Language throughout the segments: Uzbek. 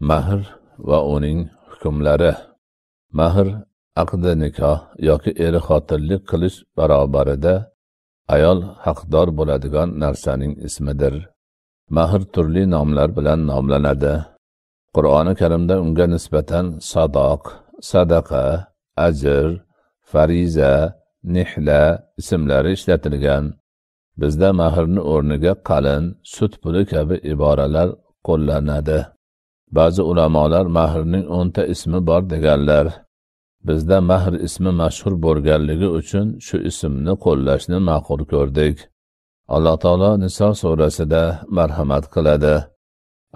mahr va uning hukmlari. Mahr aqdi nikoh yoki er xotinlik qilish barobarida ayol haqdor bo'ladigan narsaning ismidir. Mahr turli nomlar bilan nomlanadi. Qur'oni karimda unga nisbatan sadoq sadaqa ajr fariza nihla ismlari ishlatilgan. Bizda mahrni o'rniga qalin sut puli kabi iboralar qo'llanadi. ba'zi ulamolar mahrning o'nta ismi bor deganlar. Bizda mahr ismi mashhur bo'lganligi uchun shu ismni qo'llashni ma'qul ko'rdik. Alloh taolo niso surasida marhamat qiladi.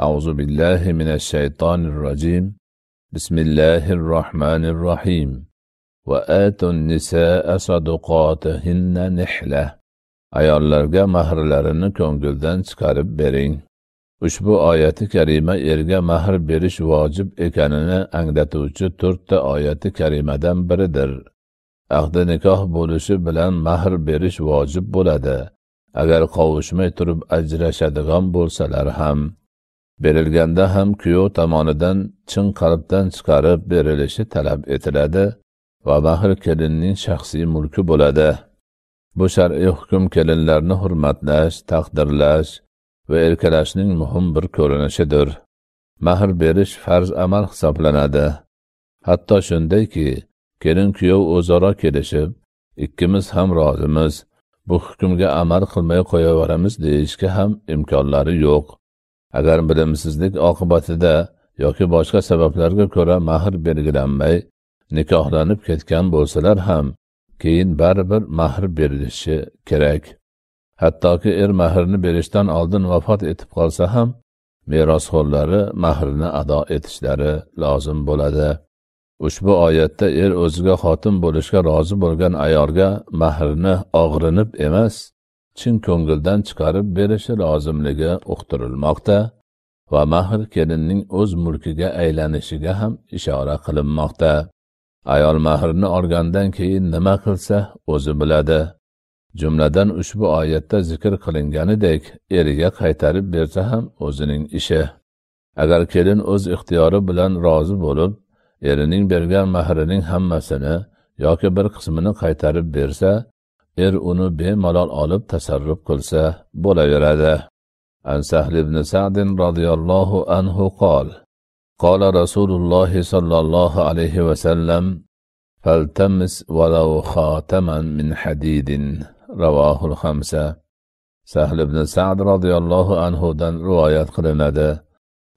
Auzu billahi minash shaytonir rojim bismillahi rohmanir rohim ayollarga mahrlarini ko'ngildan chiqarib bering. Ushbu oyati karima erga mahr berish vojib ekanini anglatuvchi to'rtta oyati karimadan biridir. Ahdi nikoh bo'lishi bilan mahr berish vojib bo'ladi. Agar qovushmay turib ajrashadigan bo'lsalar ham berilganda ham kuyov tomonidan chin qalbdan chiqarib berilishi talab etiladi va mahr kelinning shaxsiy mulki bo'ladi. Bu shar'iy hukm kelinlarni hurmatlash taqdirlash va erkalashning muhim bir ko'rinishidir. Mahr berish farz amal hisoblanadi. Hatto shundayki kelin kuyov o'zaro kelishib ikkimiz ham rozimiz. Bu hukmga amal qilmay qo'yaveramiz deyishga ham imkonlari yo'q. Agar bilimsizlik oqibatida yoki boshqa sabablarga ko'ra mahr belgilanmay nikohlanib ketgan bo'lsalar ham keyin baribir mahr berilishi kerak. Hattoki er mahrni berishdan oldin vafot etib qolsa ham merosxo'rlari mahrni ado etishlari lozim bo'ladi. Ushbu oyatda er o'ziga xotin bo'lishga rozi bo'lgan ayolga mahrni og'rinib emas chin ko'ngildan chiqarib berishi lozimligi uqtirilmoqda va mahr kelinning o'z mulkiga aylanishiga ham ishora qilinmoqda. Ayol mahrni olgandan keyin nima qilsa o'zi biladi. jumladan ushbu oyatda zikr qilinganidek eriga qaytarib bersa ham o'zining ishi agar kelin o'z ixtiyori bilan rozi bo'lib erining bergan mahrining hammasini yoki bir qismini qaytarib bersa er uni bemalol olib tasarruf qilsa bo'laveradi عن سهل بن سعد رضي الله عنه قال قال رسول الله صلى الله عليه وسلم فالتمس ولو خاتما من حديد ravohul hamsa sahl ibn sad roziyallohu anhudan rivoyat qilinadi.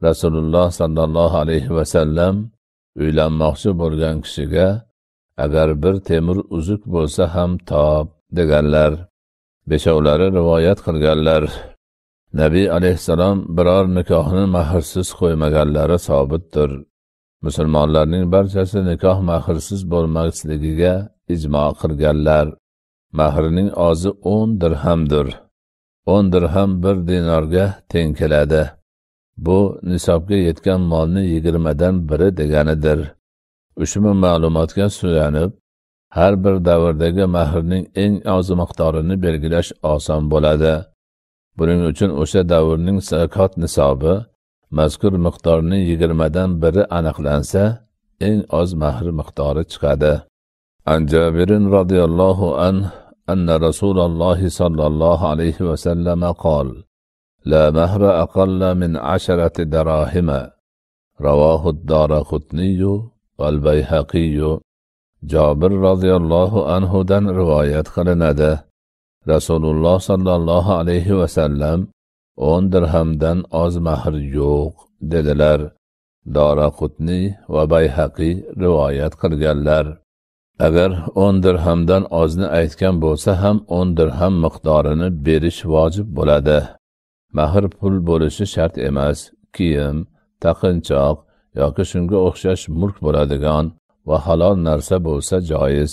Rasululloh sollallohu alayhi vasallam uylanmoqchi bo'lgan kishiga agar bir temir uzuk bo'lsa ham top deganlar. Beshovlari rivoyat qilganlar. Nabiy alayhissalom biror nikohni mahrsiz qo'ymaganlari sobitdir. Musulmonlarning barchasi nikoh mahrsiz bo'lmasligiga ijmo qilganlar. mahrining ozi o'n dirhamdir. O'n dirham bir dinorga teng keladi. Bu nisobga yetgan molni yigirmadan biri deganidir. Ushbu ma'lumotga suyanib har bir davrdagi mahrning eng ozi miqdorini belgilash oson bo'ladi. Buning uchun o'sha davrning zakot nisobi mazkur miqdorni yigirmadan biri aniqlansa eng oz mahr miqdori chiqadi. Anjabirin roziyallohu anhu أن رسول الله صلى الله عليه وسلم قال لا مهر أقل من عشرة دراهم رواه الدار قطني والبيهقي جابر رضي الله عنه دن رواية قلنده rasululloh sollallohu alayhi vasallam o'n dirhamdan oz mahr yo'q dedilar dora qutniy va bayhaqiy rivoyat qilganlar agar o'n dirhamdan ozni aytgan bo'lsa ham o'n dirham miqdorini berish vojib bo'ladi. Mahr pul bo'lishi shart emas kiyim taqinchoq yoki shunga o'xshash mulk bo'ladigan va halol narsa bo'lsa joiz.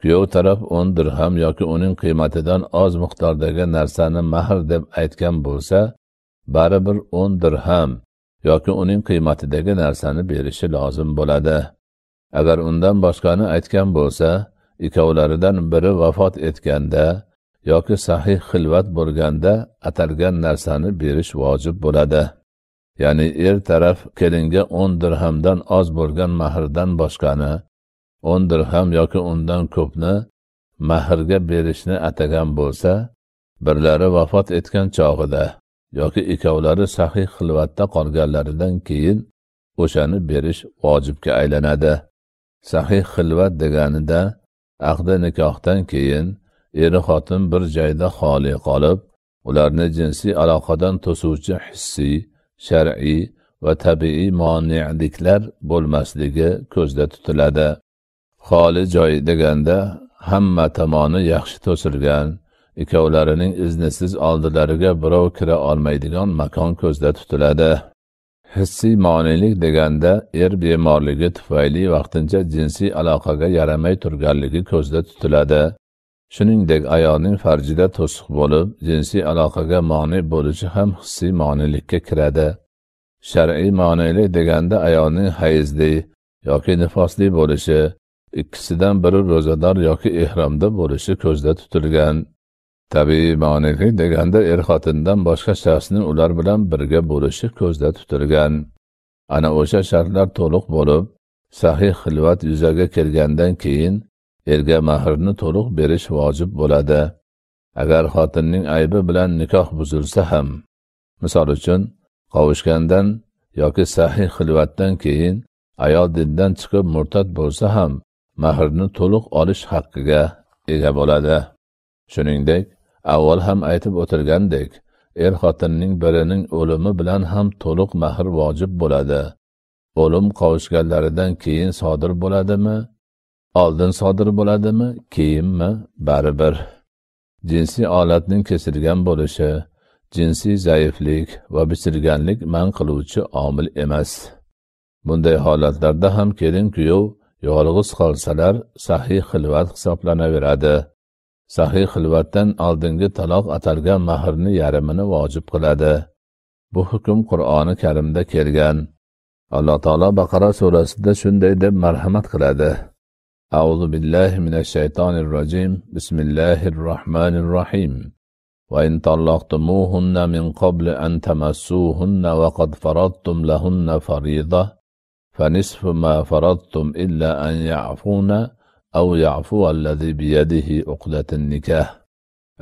Kuyov taraf o'n dirham yoki uning qiymatidan oz miqdordagi narsani mahr deb aytgan bo'lsa baribir o'n dirham yoki uning qiymatidagi narsani berishi lozim bo'ladi. Agar undan boshqani aytgan bo'lsa ikkovlaridan biri vafot etganda yoki sahih xilvat bo'lganda atalgan narsani berish vojib bo'ladi. Ya'ni er taraf kelinga o'n dirhamdan oz bo'lgan mahrdan boshqani o'n dirham yoki undan ko'pni mahrga berishni atagan bo'lsa birlari vafot etgan chog'ida yoki ikkovlari sahih xilvatda qolganlaridan keyin o'shani berish vojibga aylanadi. Sahih xilvat deganida ahdi nikohdan keyin eri xotin bir joyda xoli qolib ularni jinsiy aloqadan to'suvchi hissiy shar'iy va tabiiy moneliklar bo'lmasligi ko'zda tutiladi. Xoli joy deganda hamma tomoni yaxshi to'silgan ikkovlarining iznisiz oldilariga birov kira olmaydigan makon ko'zda tutiladi. Hissiy monelik deganda er bemorligi tufayli vaqtincha jinsiy aloqaga yaramay turganligi ko'zda tutiladi. Shuningdek ayolning farjida to'siq bo'lib jinsiy aloqaga moni bo'lishi ham hissiy monelikka kiradi. Shar'iy monelik deganda ayolning hayzli yoki nifosli bo'lishi ikkisidan biri ro'zador yoki ehromda bo'lishi ko'zda tutilgan. Tabiiy monelik deganda er xotindan boshqa shaxsni ular bilan birga bo'lishi ko'zda tutilgan. Ana o'sha shartlar to'liq bo'lib sahih xilvat yuzaga kelgandan keyin erga mahrni to'liq berish vojib bo'ladi. Agar xotinning aybi bilan nikoh buzilsa ham misol uchun qovushgandan yoki sahih xilvatdan keyin ayol dindan chiqib murtad bo'lsa ham mahrni to'liq olish haqqiga ega bo'ladi. Shuningdek avval ham aytib o'tilgandek er xotinning birining o'limi bilan ham to'liq mahr vojib bo'ladi. O'lim qovushganlaridan keyin sodir bo'ladimi? Oldin sodir bo'ladimi? Keyinmi? Baribir. Jinsiy olatning kesilgan bo'lishi jinsiy zaiflik va bichirganlik man qiluvchi omil emas. Bunday holatlarda ham kelin kuyov yolg'iz qolsalar sahiy xilvat hisoblanaveradi. sahiy xilvatdan oldingi taloq atalgan mahrni yarmini vojib qiladi bu hukm qur'oni karimda kelgan alloh taolo baqara surasida shunday deb marhamat qiladi أعوذ بالله من الشيطان الرجيم بسم الله الرحمن الرحيم وإن طلقتموهن من قبل أن تمسوهن وقد فرضتم لهن فريضة فنصف ما فرضتم إلا أن يعفون av yafuallazi biyadihi uqdatun nikoh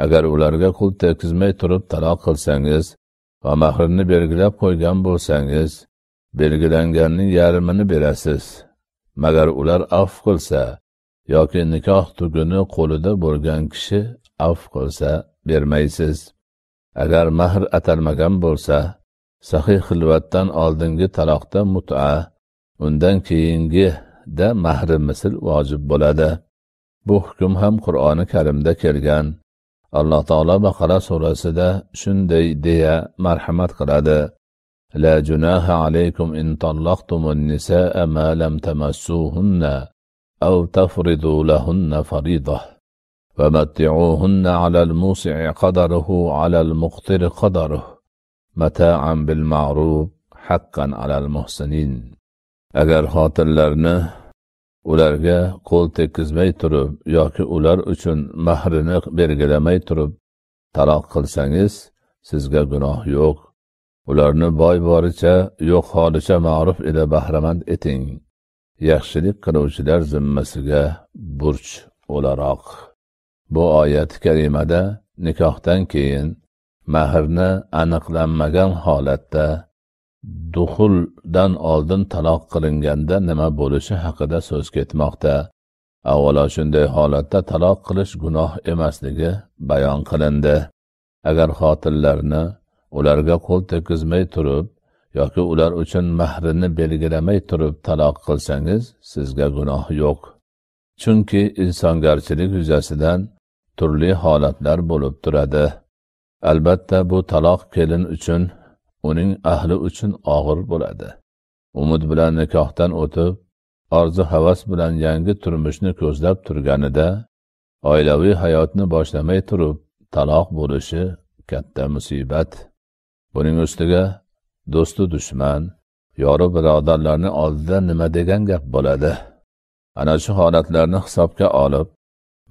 agar ularga qul tekizmay turib taloq qilsangiz va mahrni belgilab qo'ygan bo'lsangiz belgilanganning yarmini berasiz. Magar ular afv qilsa yoki nikoh tuguni qo'lida bo'lgan kishi afv qilsa bermaysiz. Agar mahr atalmagan bo'lsa sahiy xilvatdan oldingi taloqda mut'a undan keyingi keyingida mahri misl vojib bo'ladi bu hukm ham qur'oni karimda kelgan alloh taolo baqara surasida shunday deya marhamat qiladi لا جناح عليكم إن طلقتم النساء ما لم تمسوهن أو تفرضوا لهن فريضة فمتعوهن على الموسع قدره على المقتر قدره متاعا بالمعروف حقا على المحسنين agar xotinlarni ularga qo'l tekkizmay turib yoki ular uchun mahrini belgilamay turib taloq qilsangiz sizga gunoh yo'q. Ularni boy boricha yo'q holicha ma'ruf ila bahramand eting. Yaxshilik qiluvchilar zimmasiga burch o'laroq. Bu oyat karimada nikohdan keyin mahrni aniqlanmagan holatda duxuldan oldin taloq qilinganda nima bo'lishi haqida so'z ketmoqda. Avvalo shunday holatda taloq qilish gunoh emasligi bayon qilindi. Agar xotinlarni ularga qo'l tekkizmay turib yoki ular uchun mahrini belgilamay turib taloq qilsangiz sizga gunoh yo'q. Chunki insongarchilik yuzasidan turli holatlar bo'lib turadi. Albatta bu taloq kelin uchun uning ahli uchun og'ir bo'ladi. Umid bilan nikohdan o'tib orzu havas bilan yangi turmushni ko'zlab turganida oilaviy hayotni boshlamay turib taloq bo'lishi katta musibat. Buning ustiga do'stu dushman yori birodarlarni oldida nima degan gap bo'ladi? Ana shu holatlarni hisobga olib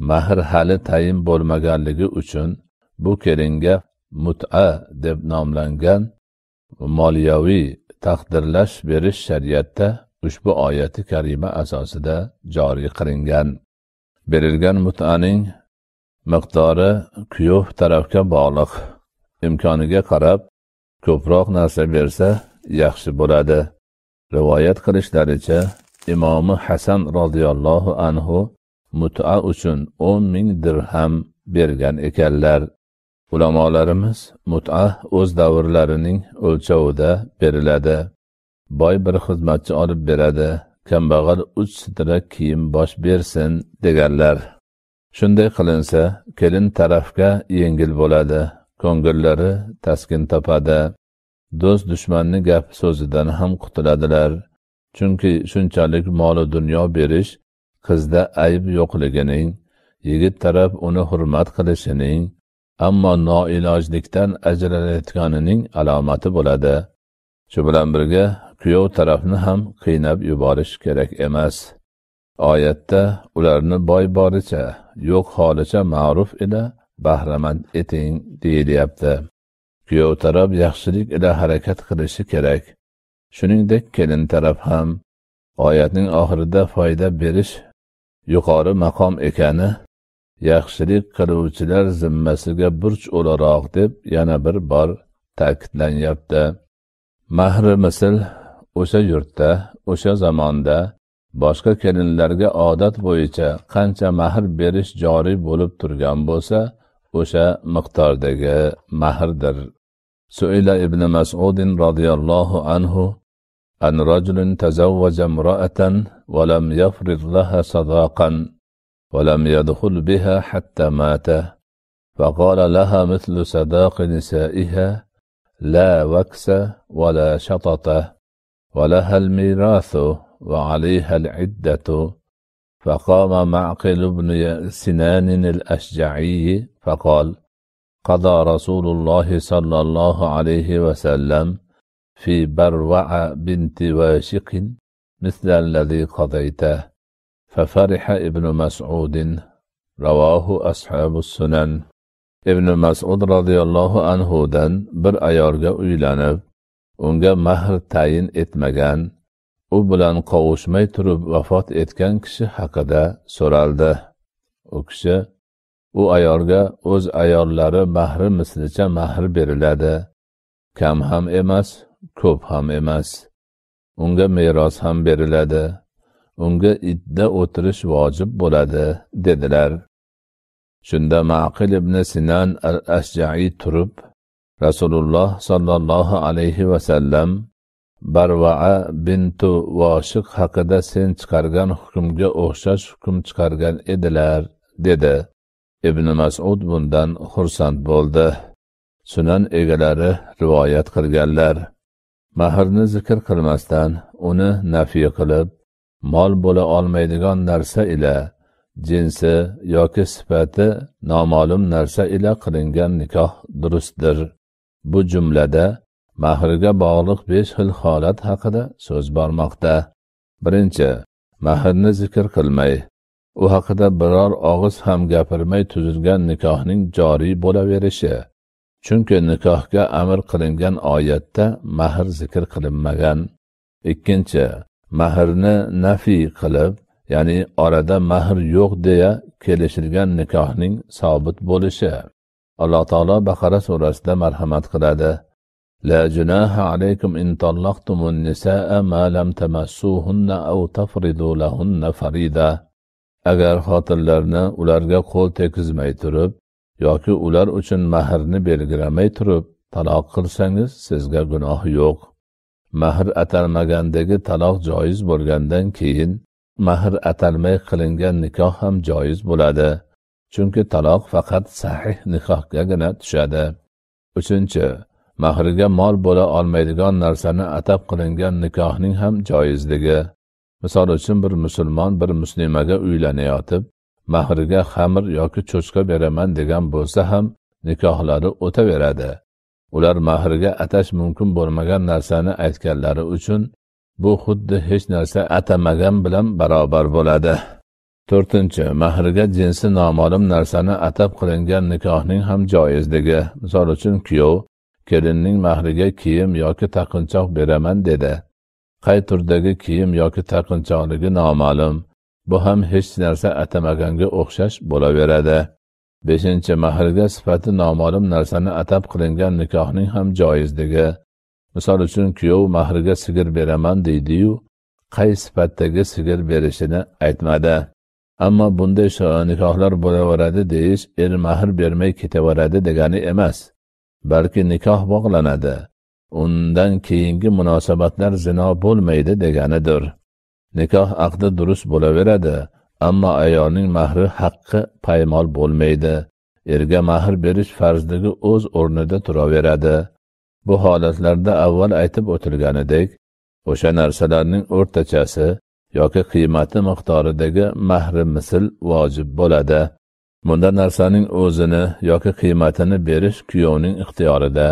mahr hali tayin bo'lmaganligi uchun bu kelinga mut'a deb nomlangan moliyaviy taqdirlash berish shariatda ushbu oyati karima asosida joriy qilingan. Berilgan mutaning miqdori kuyov tarafga bog'liq. Imkoniga qarab ko'proq narsa bersa yaxshi bo'ladi. Rivoyat qilishlaricha imomi hasan roziyallohu anhu muta uchun o'n ming dirham bergan ekanlar. Ulamolarimiz muta o'z davrlarining o'lchovida beriladi. Boy bir xizmatchi olib beradi kambag'al uch sitra kiyim bosh bersin deganlar. Shunday qilinsa kelin tarafga yengil bo'ladi ko'ngillari taskin topadi. Do'st dushmanni gap so'zidan ham qutuladilar chunki shunchalik molu dunyo berish qizda ayb yo'qligining yigit taraf uni hurmat qilishining ammo noilojlikdan ajralayotganining alomati bo'ladi. Shu bilan birga kuyov tarafni ham qiynab yuborish kerak emas. Oyatda ularni boy boricha yo'q holicha ma'ruf ila bahramand eting deyilyapti. Kuyov taraf yaxshilik ila harakat qilishi kerak. Shuningdek kelin taraf ham. Oyatning oxirida foyda berish yuqori maqom ekani yaxshilik qiluvchilar zimmasiga burch o'laroq deb yana bir bor ta'kidlanyapti. Mahri misl o'sha yurtda o'sha zamonda boshqa kelinlarga odat bo'yicha qancha mahr berish joriy bo'lib turgan bo'lsa o'sha miqdordagi mahrdir. Suila ibn masudin roziyallohu anhu an rajulin tazawwaja imra'atan wa lam yafrid laha sadaqan. ولم يدخل بها حتى مات. فقال لها مثل صداق نسائها لا وكس ولا شططه ولها الميراث وعليها العدة. فقام معقل بن سنان الأشجعي فقال قضى رسول الله صلى الله عليه وسلم في بروع بنت واشق مثل الذي قضيته. ففرح ابن مسعود رواه أصحاب السنن ابن مسعود رضي الله عنه دن بر أيارغا uylanib unga mahr tayin etmagan u bilan qovushmay turib vafot etgan kishi haqida so'raldi u kishi u ayolga o'z ayollari mahri mislicha mahr beriladi kam ham emas ko'p ham emas unga meros ham beriladi Unga idda o'tirish vojib bo'ladi dedilar. Shunda maqil ibn sinan al ashjaiy turib rasululloh sollallohu alayhi vasallam barvaa bintu voshiq haqida sen chiqargan hukmga o'xshash hukm chiqargan edilar dedi. Ibn masud bundan xursand bo'ldi. Sunan egalari rivoyat qilganlar. Mahrni zikr qilmasdan uni nafiy qilib mol bo'la olmaydigan narsa ila jinsi yoki sifati noma'lum narsa ila qilingan nikoh durustdir. Bu jumlada mahrga bog'liq besh xil holat haqida so'z bormoqda. Birinchi mahrni zikr qilmay. U haqida biror og'iz ham gapirmay tuzilgan nikohning joriy bo'laverishi. Chunki nikohga amr qilingan oyatda mahr zikr qilinmagan. Ikkinchi mahrni nafiy qilib ya'ni orada mahr yo'q deya kelishilgan nikohning sobit bo'lishi alloh taolo baqara surasida marhamat qiladi لا جناح عليكم إن طلقتم النساء ما لم تمسوهن أو تفرضوا لهن فريدا agar xotinlarni ularga qo'l tekizmay turib yoki ular uchun mahrni belgilamay turib taloq qilsangiz sizga gunoh yo'q Mahr atalmagandagi taloq joiz bo'lgandan keyin mahr atalmay qilingan nikoh ham joiz bo'ladi. Chunki taloq faqat sahih nikohgagina tushadi. Uchinchi mahriga mol bo'la olmaydigan narsani atab qilingan nikohning ham joizligi. Misol uchun bir musulmon bir muslimaga uylanayotib mahriga xamir yoki cho'chqa beraman degan bo'lsa ham nikohlari o'taveradi. Ular mahriga atash mumkin bo'lmagan narsani aytganlari uchun bu xuddi hech narsa atamagan bilan barobar bo'ladi. To'rtinchi mahriga jinsi noma'lum narsani atab qilingan nikohning ham joizligi. Misol uchun kuyov kelinning mahriga kiyim yoki taqinchoq beraman dedi. Qay turdagi kiyim yoki taqinchoqligi noma'lum. Bu ham hech narsa atamaganga o'xshash bo'laveradi. Beshinchi mahrga sifati noma'lum narsani atab qilingan nikohning ham joizligi. Misol uchun kuyov mahriga sigir beraman deydiyu qay sifatdagi sigir berishini aytmadi. Ammo bunday nikohlar bo'laveradi deyish er mahr bermay ketaveradi degani emas balki nikoh bog'lanadi. Undan keyingi munosabatlar zino bo'lmaydi deganidir. Nikoh aqdi durust bo'laveradi. Ammo ayolning mahri haqqi paymol bo'lmaydi. Erga mahr berish farzligi o'z o'rnida turaveradi. Bu holatlarda avval aytib o'tilganidek o'sha narsalarning o'rtachasi yoki qiymati miqdoridagi mahri misl vojib bo'ladi. Bunda narsaning o'zini yoki qiymatini berish kuyovning ixtiyorida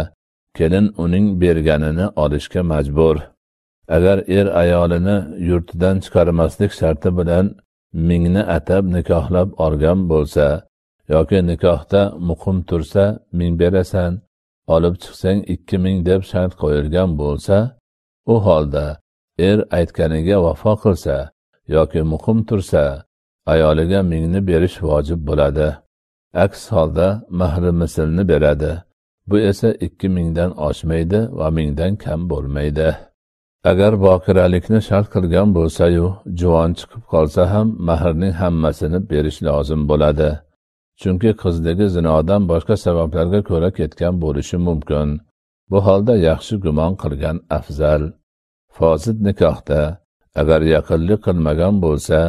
kelin uning berganini olishga majbur. Agar er ayolini yurtidan chiqarmaslik sharti bilan mingni atab nikohlab olgan bo'lsa yoki nikohda muqim tursa ming berasan olib chiqsang ikki ming deb shart qo'yilgan bo'lsa u holda er aytganiga vafo qilsa yoki muqim tursa ayoliga mingni berish vojib bo'ladi. Aks holda mahri mislni beradi. Bu esa ikki mingdan oshmaydi va mingdan kam bo'lmaydi. Agar bokiralikni shart qilgan bo'lsayu juvon chiqib qolsa ham mahrning hammasini berish lozim bo'ladi. Chunki qizligi zinodan boshqa sabablarga ko'ra ketgan bo'lishi mumkin. Bu holda yaxshi gumon qilgan afzal. Fosid nikohda agar yaqinlik qilmagan bo'lsa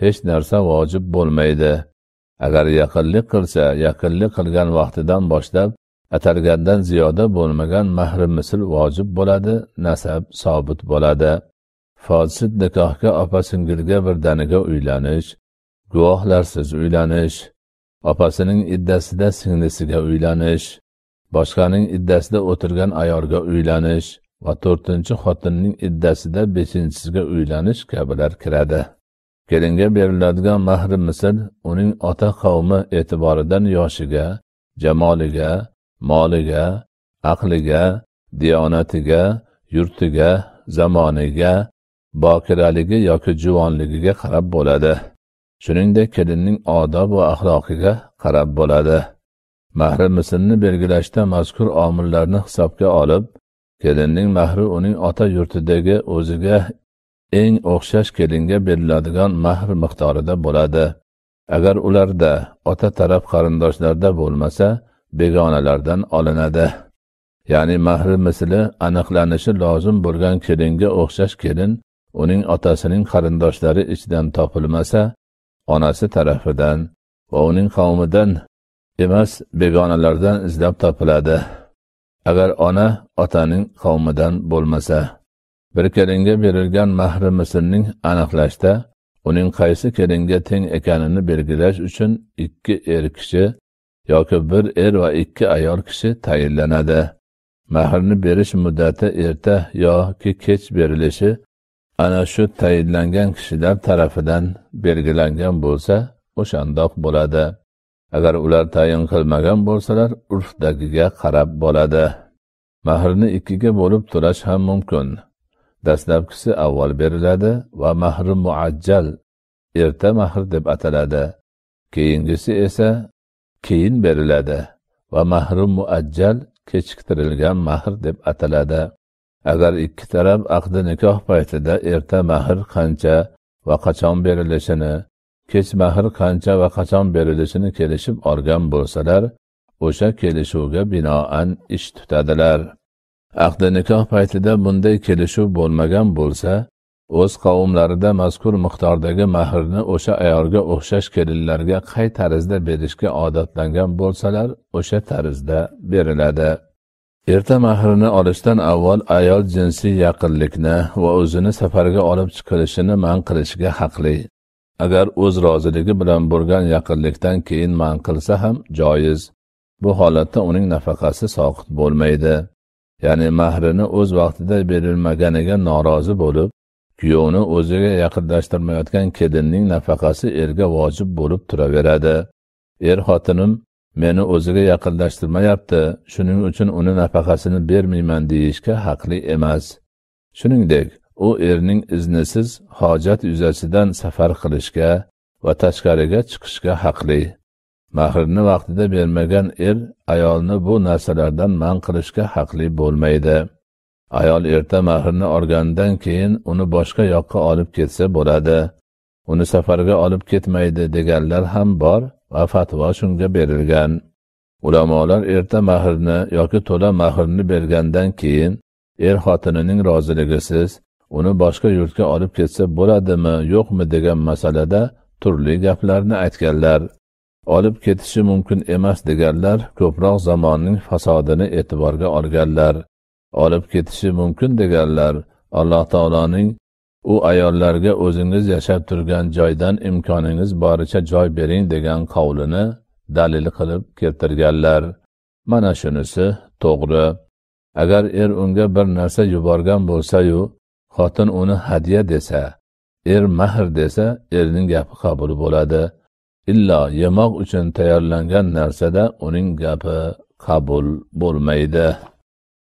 hech narsa vojib bo'lmaydi. Agar yaqinlik qilsa yaqinlik qilgan vaqtidan boshlab atalgandan ziyoda bo'lmagan mahri misl vojib bo'ladi nasab sobit bo'ladi. Fosid nikohga opa singilga birdaniga uylanish guvohlarsiz uylanish opasining iddasida singlisiga uylanish boshqaning iddasida o'tirgan ayolga uylanish va to'rtinchi xotinning iddasida beshinchisiga uylanish kabilar kiradi. Kelinga beriladigan mahri misl uning ota qavmi e'tiboridan yoshiga jamoliga moliga aqliga diyonatiga yurtiga zamoniga bokiraligi yoki juvonligiga qarab bo'ladi. Shuningdek kelinning odob va axloqiga qarab bo'ladi. Mahri mislni belgilashda mazkur omillarni hisobga olib kelinning mahri uning ota yurtidagi o'ziga eng o'xshash kelinga beriladigan mahr miqdorida bo'ladi. Agar ularda ota taraf qarindoshlarda bo'lmasa begonalardan olinadi. Ya'ni mahri misli aniqlanishi lozim bo'lgan kelinga o'xshash kelin uning otasining qarindoshlari ichidan topilmasa onasi tarafidan va uning qavmidan emas begonalardan izlab topiladi. Agar ona otaning qavmidan bo'lmasa bir kelinga berilgan mahri mislning aniqlashda uning qaysi kelinga teng ekanini belgilash uchun ikki er kishi yoki bir er va ikki ayol kishi tayinlanadi. Mahrni berish muddati erta yoki kech berilishi ana shu tayinlangan kishilar tarafidan belgilangan bo'lsa o'shandoq bo'ladi. Agar ular tayin qilmagan bo'lsalar urfdagiga qarab bo'ladi. Mahrni ikkiga bo'lib to'lash ham mumkin. Dastlabkisi avval beriladi va mahri muajjal erta mahr deb ataladi. Keyingisi esa keyin beriladi va mahri muajjal kechiktirilgan mahr deb ataladi. Agar ikki taraf aqdi nikoh paytida erta mahr qancha va qachon berilishini kech mahr qancha va qachon berilishini kelishib olgan bo'lsalar o'sha kelishuvga binoan ish tutadilar. Aqdi nikoh paytida bunday kelishuv bo'lmagan bo'lsa o'z qavmlarida mazkur miqdordagi mahrni o'sha ayolga o'xshash kelinlarga qay tarzda berishga odatlangan bo'lsalar o'sha tarzda beriladi. Erta mahrini olishdan avval ayol jinsiy yaqinlikni va o'zini safarga olib chiqilishini man qilishga haqli. Agar o'z roziligi bilan bo'lgan yaqinlikdan keyin man qilsa ham joiz. Bu holatda uning nafaqasi soqit bo'lmaydi. Ya'ni mahrini o'z vaqtida berilmaganiga norozi bo'lib kuyovni o'ziga yaqinlashtirmayotgan kelinning nafaqasi erga vojib bo'lib turaveradi. Er xotinim meni o'ziga yaqinlashtirmayapti shuning uchun uni nafaqasini bermayman deyishga haqli emas. Shuningdek u erning iznisiz hojat yuzasidan safar qilishga va tashqariga chiqishga haqli. Mahrni vaqtida bermagan er ayolni bu narsalardan man qilishga haqli bo'lmaydi. Ayol erta mahrni olgandan keyin uni boshqa yoqqa olib ketsa bo'ladi. Uni safarga olib ketmaydi deganlar ham bor va fatvo shunga berilgan. Ulamolar erta mahrni yoki to'la mahrni bergandan keyin er xotinining roziligisiz uni boshqa yurtga olib ketsa bo'ladimi yo'qmi degan masalada turli gaplarni aytganlar. Olib ketishi mumkin emas deganlar ko'proq zamonning fasodini e'tiborga olganlar. Olib ketishi mumkin deganlar alloh taoloning u ayollarga o'zingiz yashab turgan joydan imkoningiz boricha joy bering degan qavlini dalil qilib keltirganlar. Mana shunisi to'g'ri. Agar er unga bir narsa yuborgan bo'lsayu xotin uni hadya desa er mahr desa erning gapi qabul bo'ladi. Illo yemoq uchun tayyorlangan narsada uning gapi qabul bo'lmaydi.